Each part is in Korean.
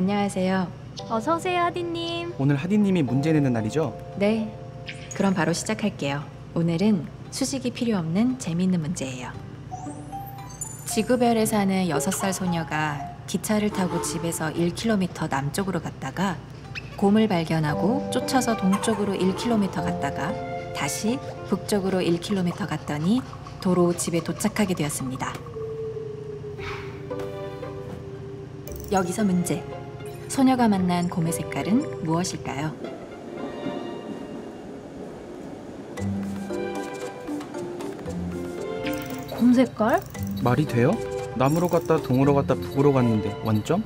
안녕하세요. 어서 오세요, 하디님. 오늘 하디님이 문제 내는 날이죠? 네. 그럼 바로 시작할게요. 오늘은 수식이 필요 없는 재미있는 문제예요. 지구별에 사는 6살 소녀가 기차를 타고 집에서 1km 남쪽으로 갔다가 곰을 발견하고 쫓아서 동쪽으로 1km 갔다가 다시 북쪽으로 1km 갔더니 도로 집에 도착하게 되었습니다. 여기서 문제. 소녀가 만난 곰의 색깔은 무엇일까요? 곰 색깔? 말이 돼요? 남으로 갔다 동으로 갔다 북으로 갔는데 원점?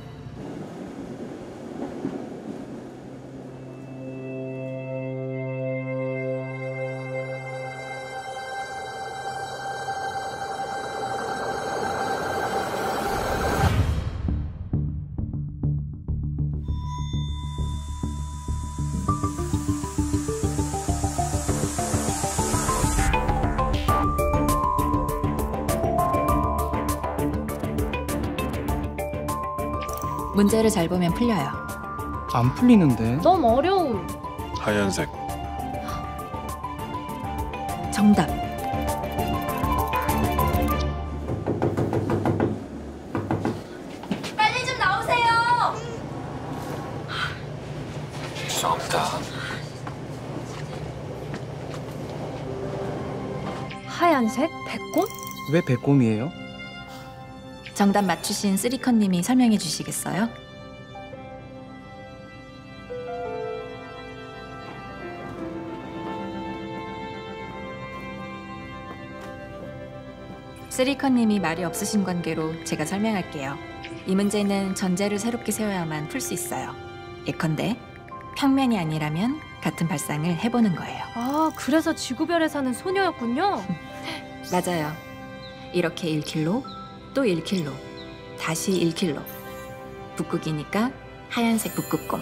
문제를 잘 보면 풀려요. 안 풀리는데 너무 어려움. 하얀색 정답. 빨리 좀 나오세요. 정답 하얀색? 백곰? 왜 배꼽이에요? 정답 맞추신 쓰리컨님이 설명해 주시겠어요? 쓰리컨님이 말이 없으신 관계로 제가 설명할게요. 이 문제는 전제를 새롭게 세워야만 풀 수 있어요. 예컨대 평면이 아니라면 같은 발상을 해보는 거예요. 아, 그래서 지구별에 사는 소녀였군요. 맞아요. 이렇게 1킬로, 또 1킬로, 다시 1킬로. 북극이니까 하얀색 북극곰.